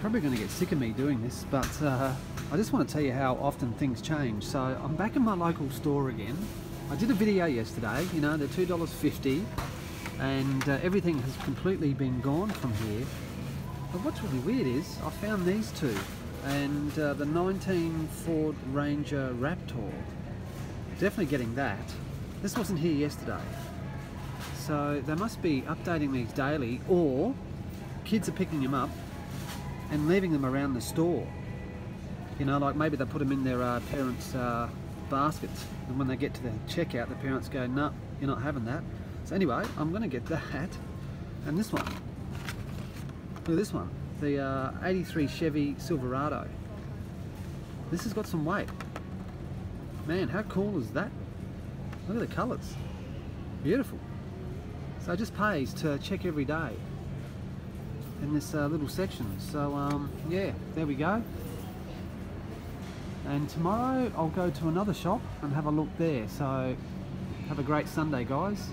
probably going to get sick of me doing this, but uh, I just want to tell you how often things change. So I'm back in my local store again. I did a video yesterday, you know, they're $2.50 and uh, everything has completely been gone from here. But what's really weird is I found these two and uh, the 19 Ford Ranger Raptor. Definitely getting that. This wasn't here yesterday. So they must be updating these daily or kids are picking them up and leaving them around the store. You know, like maybe they put them in their uh, parents' uh, baskets and when they get to the checkout the parents go, no, nah, you're not having that. So anyway, I'm going to get that and this one. Look at this one, the uh, 83 Chevy Silverado. This has got some weight. Man, how cool is that? Look at the colours. Beautiful. So it just pays to check every day in this uh, little section. So um, yeah, there we go. And tomorrow I'll go to another shop and have a look there. So have a great Sunday guys.